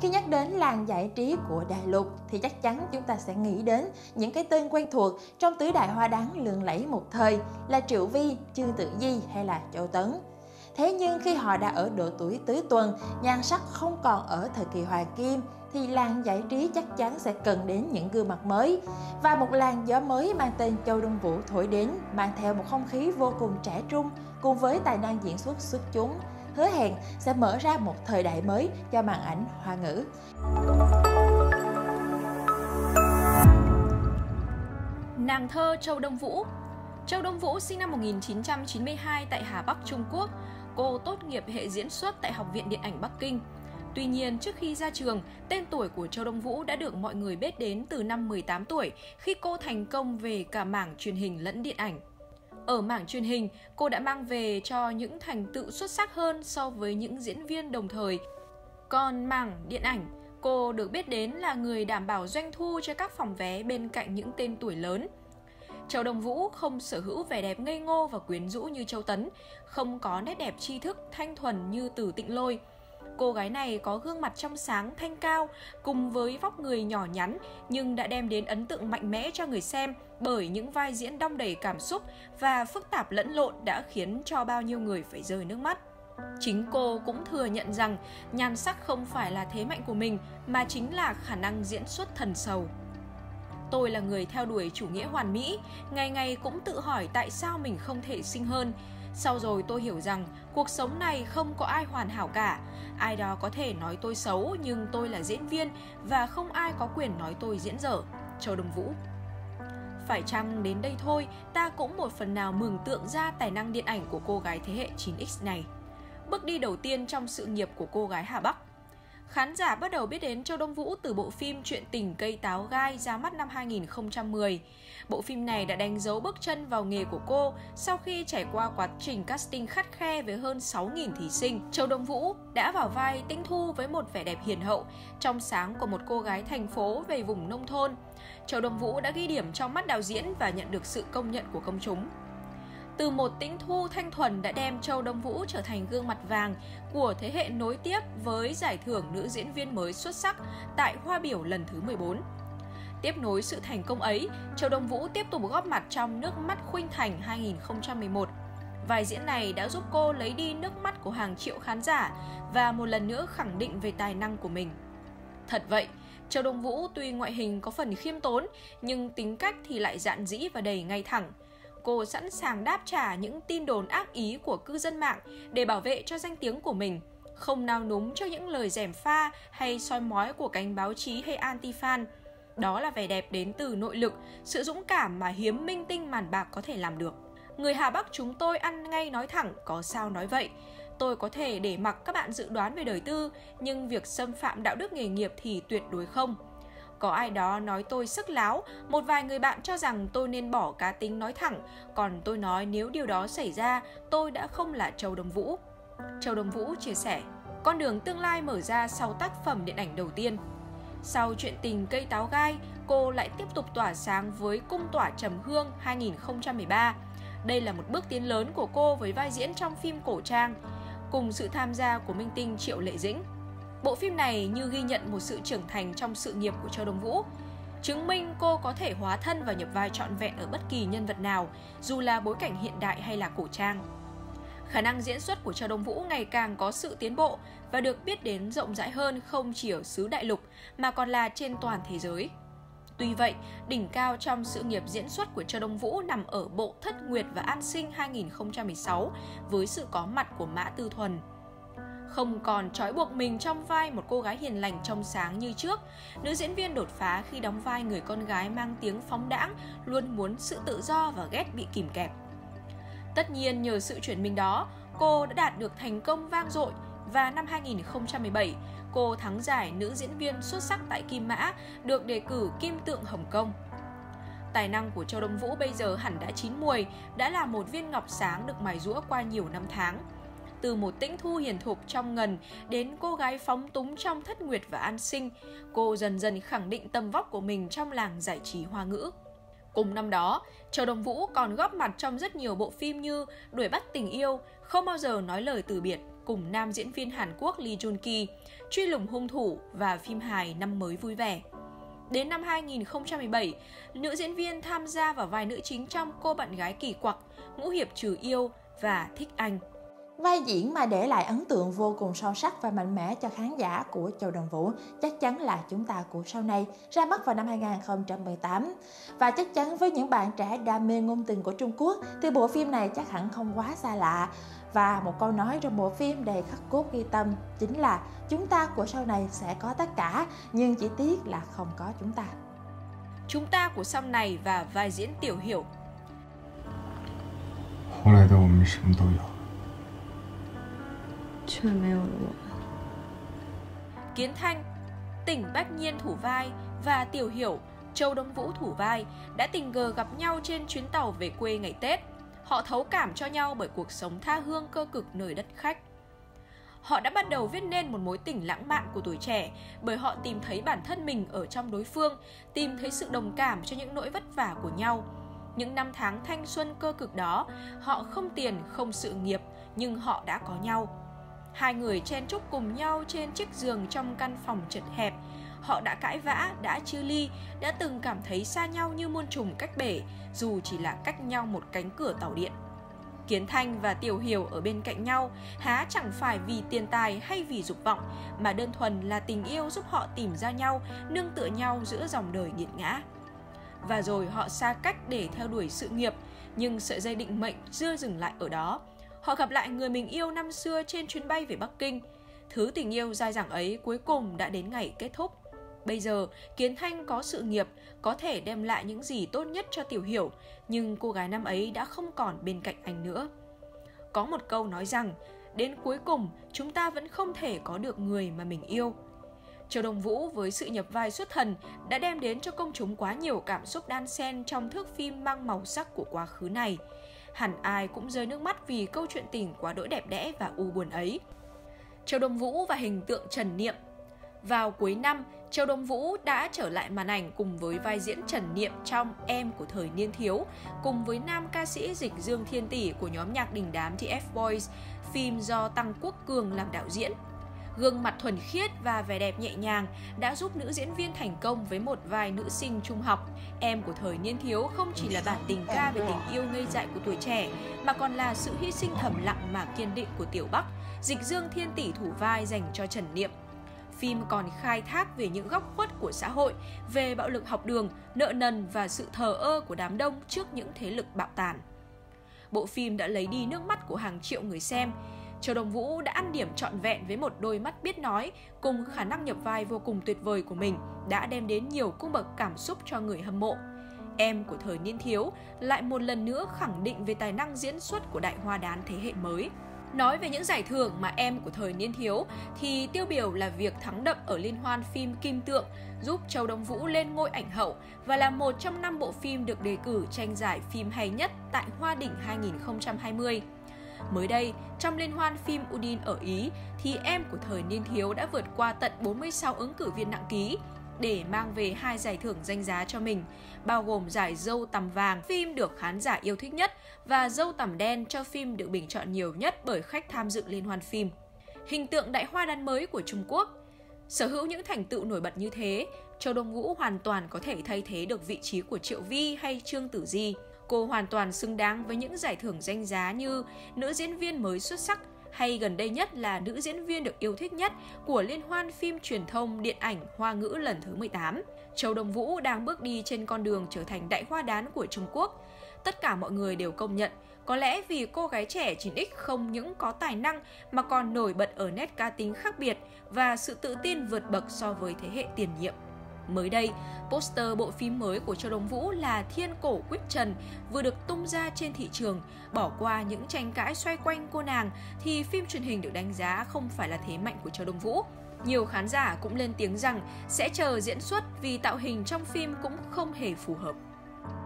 Khi nhắc đến làng giải trí của Đại Lục thì chắc chắn chúng ta sẽ nghĩ đến những cái tên quen thuộc trong tứ đại hoa đáng lừng lẫy một thời là Triệu Vi, Trương Tử Di hay là Châu Tấn. Thế nhưng khi họ đã ở độ tuổi tứ tuần, nhan sắc không còn ở thời kỳ hoàng kim thì làng giải trí chắc chắn sẽ cần đến những gương mặt mới và một làn gió mới mang tên Châu Đông Vũ thổi đến mang theo một không khí vô cùng trẻ trung cùng với tài năng diễn xuất xuất chúng hứa hẹn sẽ mở ra một thời đại mới cho màn ảnh hoa ngữ. Nàng thơ Châu Đông Vũ Châu Đông Vũ sinh năm 1992 tại Hà Bắc, Trung Quốc. Cô tốt nghiệp hệ diễn xuất tại Học viện Điện ảnh Bắc Kinh. Tuy nhiên, trước khi ra trường, tên tuổi của Châu Đông Vũ đã được mọi người biết đến từ năm 18 tuổi khi cô thành công về cả mảng truyền hình lẫn điện ảnh. Ở mảng truyền hình, cô đã mang về cho những thành tựu xuất sắc hơn so với những diễn viên đồng thời. Còn mảng điện ảnh, cô được biết đến là người đảm bảo doanh thu cho các phòng vé bên cạnh những tên tuổi lớn. Châu Đồng Vũ không sở hữu vẻ đẹp ngây ngô và quyến rũ như Châu Tấn, không có nét đẹp tri thức thanh thuần như Tử Tịnh Lôi. Cô gái này có gương mặt trong sáng thanh cao cùng với vóc người nhỏ nhắn nhưng đã đem đến ấn tượng mạnh mẽ cho người xem bởi những vai diễn đong đầy cảm xúc và phức tạp lẫn lộn đã khiến cho bao nhiêu người phải rơi nước mắt. Chính cô cũng thừa nhận rằng nhan sắc không phải là thế mạnh của mình mà chính là khả năng diễn xuất thần sầu. Tôi là người theo đuổi chủ nghĩa hoàn mỹ, ngày ngày cũng tự hỏi tại sao mình không thể xinh hơn. Sau rồi tôi hiểu rằng cuộc sống này không có ai hoàn hảo cả. Ai đó có thể nói tôi xấu nhưng tôi là diễn viên và không ai có quyền nói tôi diễn dở. Châu Đông Vũ phải chăng đến đây thôi, ta cũng một phần nào mường tượng ra tài năng điện ảnh của cô gái thế hệ 9X này. Bước đi đầu tiên trong sự nghiệp của cô gái Hà Bắc Khán giả bắt đầu biết đến Châu Đông Vũ từ bộ phim Chuyện tình cây táo gai ra mắt năm 2010. Bộ phim này đã đánh dấu bước chân vào nghề của cô sau khi trải qua quá trình casting khắt khe với hơn 6.000 thí sinh. Châu Đông Vũ đã vào vai Tinh Thu với một vẻ đẹp hiền hậu, trong sáng của một cô gái thành phố về vùng nông thôn. Châu Đông Vũ đã ghi điểm trong mắt đạo diễn và nhận được sự công nhận của công chúng. Từ một tĩnh thu thanh thuần đã đem Châu Đông Vũ trở thành gương mặt vàng của thế hệ nối tiếp với giải thưởng nữ diễn viên mới xuất sắc tại Hoa biểu lần thứ 14. Tiếp nối sự thành công ấy, Châu Đông Vũ tiếp tục góp mặt trong Nước mắt Khuynh Thành 2011. Vai diễn này đã giúp cô lấy đi nước mắt của hàng triệu khán giả và một lần nữa khẳng định về tài năng của mình. Thật vậy, Châu Đông Vũ tuy ngoại hình có phần khiêm tốn nhưng tính cách thì lại dạn dĩ và đầy ngay thẳng – cô sẵn sàng đáp trả những tin đồn ác ý của cư dân mạng để bảo vệ cho danh tiếng của mình, không nao núng cho những lời rèm pha hay soi mói của cánh báo chí hay anti-fan. Đó là vẻ đẹp đến từ nội lực, sự dũng cảm mà hiếm minh tinh màn bạc có thể làm được. Người Hà Bắc chúng tôi ăn ngay nói thẳng, có sao nói vậy. Tôi có thể để mặc các bạn dự đoán về đời tư, nhưng việc xâm phạm đạo đức nghề nghiệp thì tuyệt đối không. Có ai đó nói tôi sức láo, một vài người bạn cho rằng tôi nên bỏ cá tính nói thẳng, còn tôi nói nếu điều đó xảy ra, tôi đã không là Châu đồng Vũ. Châu đồng Vũ chia sẻ, con đường tương lai mở ra sau tác phẩm điện ảnh đầu tiên. Sau chuyện tình cây táo gai, cô lại tiếp tục tỏa sáng với Cung tỏa trầm hương 2013. Đây là một bước tiến lớn của cô với vai diễn trong phim cổ trang, cùng sự tham gia của minh tinh Triệu Lệ Dĩnh. Bộ phim này như ghi nhận một sự trưởng thành trong sự nghiệp của Châu Đông Vũ, chứng minh cô có thể hóa thân và nhập vai trọn vẹn ở bất kỳ nhân vật nào, dù là bối cảnh hiện đại hay là cổ trang. Khả năng diễn xuất của Châu Đông Vũ ngày càng có sự tiến bộ và được biết đến rộng rãi hơn không chỉ ở xứ đại lục mà còn là trên toàn thế giới. Tuy vậy, đỉnh cao trong sự nghiệp diễn xuất của Châu Đông Vũ nằm ở bộ Thất Nguyệt và An Sinh 2016 với sự có mặt của Mã Tư Thuần không còn trói buộc mình trong vai một cô gái hiền lành trong sáng như trước. Nữ diễn viên đột phá khi đóng vai người con gái mang tiếng phóng đãng, luôn muốn sự tự do và ghét bị kìm kẹp. Tất nhiên nhờ sự chuyển mình đó, cô đã đạt được thành công vang dội và năm 2017, cô thắng giải nữ diễn viên xuất sắc tại Kim Mã, được đề cử Kim Tượng Hồng Kông. Tài năng của Châu Đông Vũ bây giờ hẳn đã chín muồi, đã là một viên ngọc sáng được mài rũa qua nhiều năm tháng từ một tĩnh thu hiền thục trong ngần đến cô gái phóng túng trong thất nguyệt và an sinh, cô dần dần khẳng định tầm vóc của mình trong làng giải trí hoa ngữ. Cùng năm đó, Châu Đông Vũ còn góp mặt trong rất nhiều bộ phim như Đuổi bắt tình yêu, Không bao giờ nói lời từ biệt, cùng nam diễn viên Hàn Quốc Lee Jun Ki, Truy lùng hung thủ và phim hài Năm mới vui vẻ. Đến năm 2017, nữ diễn viên tham gia vào vai nữ chính trong Cô bạn gái kỳ quặc, Ngũ hiệp trừ yêu và Thích anh. Vai diễn mà để lại ấn tượng vô cùng sâu sắc và mạnh mẽ cho khán giả của Châu Đồng Vũ chắc chắn là chúng ta của sau này ra mắt vào năm 2018. Và chắc chắn với những bạn trẻ đam mê ngôn tình của Trung Quốc thì bộ phim này chắc hẳn không quá xa lạ. Và một câu nói trong bộ phim đầy khắc cốt ghi tâm chính là chúng ta của sau này sẽ có tất cả nhưng chỉ tiếc là không có chúng ta. Chúng ta của sau này và vai diễn Tiểu Hiểu 后来的我们什么都有。 却没有了我们。 Kiến Thanh, Tỉnh Bách Nhiên thủ vai và Tiểu Hiểu, Châu Đông Vũ thủ vai đã tình cờ gặp nhau trên chuyến tàu về quê ngày Tết. Họ thấu cảm cho nhau bởi cuộc sống tha hương cơ cực nơi đất khách. Họ đã bắt đầu viết nên một mối tình lãng mạn của tuổi trẻ bởi họ tìm thấy bản thân mình ở trong đối phương, tìm thấy sự đồng cảm cho những nỗi vất vả của nhau. Những năm tháng thanh xuân cơ cực đó, họ không tiền, không sự nghiệp, nhưng họ đã có nhau. Hai người chen chúc cùng nhau trên chiếc giường trong căn phòng chật hẹp. Họ đã cãi vã, đã chia ly, đã từng cảm thấy xa nhau như muôn trùng cách bể, dù chỉ là cách nhau một cánh cửa tàu điện. Kiến Thanh và Tiểu Hiểu ở bên cạnh nhau há chẳng phải vì tiền tài hay vì dục vọng, mà đơn thuần là tình yêu giúp họ tìm ra nhau, nương tựa nhau giữa dòng đời nghiệt ngã. Và rồi họ xa cách để theo đuổi sự nghiệp, nhưng sợi dây định mệnh chưa dừng lại ở đó. Họ gặp lại người mình yêu năm xưa trên chuyến bay về Bắc Kinh. Thứ tình yêu dai dẳng ấy cuối cùng đã đến ngày kết thúc. Bây giờ, Kiến Thanh có sự nghiệp, có thể đem lại những gì tốt nhất cho Tiểu Hiểu, nhưng cô gái năm ấy đã không còn bên cạnh anh nữa. Có một câu nói rằng, đến cuối cùng chúng ta vẫn không thể có được người mà mình yêu. Châu Đông Vũ với sự nhập vai xuất thần đã đem đến cho công chúng quá nhiều cảm xúc đan xen trong thước phim mang màu sắc của quá khứ này. Hẳn ai cũng rơi nước mắt vì câu chuyện tình quá đỗi đẹp đẽ và u buồn ấy. Châu Đông Vũ và hình tượng Trần Niệm vào cuối năm, Châu Đông Vũ đã trở lại màn ảnh cùng với vai diễn Trần Niệm trong Em của thời niên thiếu, cùng với nam ca sĩ Dịch Dương Thiên Tỷ của nhóm nhạc đình đám TF Boys, phim do Tăng Quốc Cường làm đạo diễn. Gương mặt thuần khiết và vẻ đẹp nhẹ nhàng đã giúp nữ diễn viên thành công với một vài nữ sinh trung học. Em của thời niên thiếu không chỉ là bản tình ca về tình yêu ngây dại của tuổi trẻ, mà còn là sự hy sinh thầm lặng mà kiên định của Tiểu Bắc, Dịch Dương Thiên Tỷ thủ vai dành cho Trần Niệm phim còn khai thác về những góc khuất của xã hội, về bạo lực học đường, nợ nần và sự thờ ơ của đám đông trước những thế lực bạo tàn. Bộ phim đã lấy đi nước mắt của hàng triệu người xem. Châu Đồng Vũ đã ăn điểm trọn vẹn với một đôi mắt biết nói, cùng khả năng nhập vai vô cùng tuyệt vời của mình, đã đem đến nhiều cung bậc cảm xúc cho người hâm mộ. Em của thời niên thiếu lại một lần nữa khẳng định về tài năng diễn xuất của đại hoa đán thế hệ mới. Nói về những giải thưởng mà em của thời niên thiếu thì tiêu biểu là việc thắng đậm ở liên hoan phim Kim Tượng, giúp Châu Đông Vũ lên ngôi ảnh hậu và là một trong năm bộ phim được đề cử tranh giải phim hay nhất tại Hoa Đỉnh 2020. Mới đây, trong liên hoan phim Udin ở Ý thì em của thời niên thiếu đã vượt qua tận 46 ứng cử viên nặng ký để mang về hai giải thưởng danh giá cho mình, bao gồm giải dâu tằm vàng, phim được khán giả yêu thích nhất và dâu tằm đen cho phim được bình chọn nhiều nhất bởi khách tham dự liên hoan phim. Hình tượng đại hoa đán mới của Trung Quốc Sở hữu những thành tựu nổi bật như thế, Châu Đông Vũ hoàn toàn có thể thay thế được vị trí của Triệu Vi hay Trương Tử Di. Cô hoàn toàn xứng đáng với những giải thưởng danh giá như nữ diễn viên mới xuất sắc, hay gần đây nhất là nữ diễn viên được yêu thích nhất của Liên hoan phim truyền thông điện ảnh Hoa ngữ lần thứ 18. Châu Đông Vũ đang bước đi trên con đường trở thành đại hoa đán của Trung Quốc. Tất cả mọi người đều công nhận, có lẽ vì cô gái trẻ 9X không những có tài năng mà còn nổi bật ở nét cá tính khác biệt và sự tự tin vượt bậc so với thế hệ tiền nhiệm. Mới đây, poster bộ phim mới của Châu Đông Vũ là Thiên Cổ Quyết Trần vừa được tung ra trên thị trường. Bỏ qua những tranh cãi xoay quanh cô nàng thì phim truyền hình được đánh giá không phải là thế mạnh của Châu Đông Vũ. Nhiều khán giả cũng lên tiếng rằng sẽ chờ diễn xuất vì tạo hình trong phim cũng không hề phù hợp.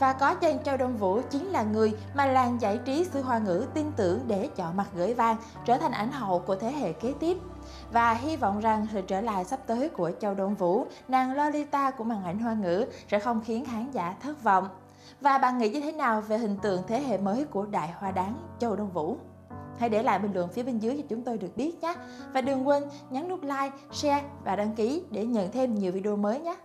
Và có tên Châu Đông Vũ chính là người mà làng giải trí xứ hoa ngữ tin tưởng để chọn mặt gửi vàng trở thành ảnh hậu của thế hệ kế tiếp. Và hy vọng rằng sự trở lại sắp tới của Châu Đông Vũ, nàng Lolita của màn ảnh hoa ngữ sẽ không khiến khán giả thất vọng. Và bạn nghĩ như thế nào về hình tượng thế hệ mới của đại hoa đáng Châu Đông Vũ? Hãy để lại bình luận phía bên dưới cho chúng tôi được biết nhé. Và đừng quên nhấn nút like, share và đăng ký để nhận thêm nhiều video mới nhé.